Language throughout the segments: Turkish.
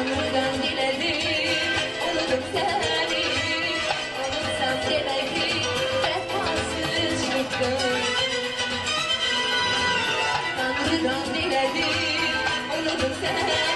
Tanrı'dan diledim Unudum seni. Unutsam demek ki Vefasız çıktım Tanrı'dan diledim Unudum seni.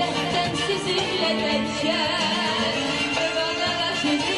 Sensiz ile geçer Övana sizi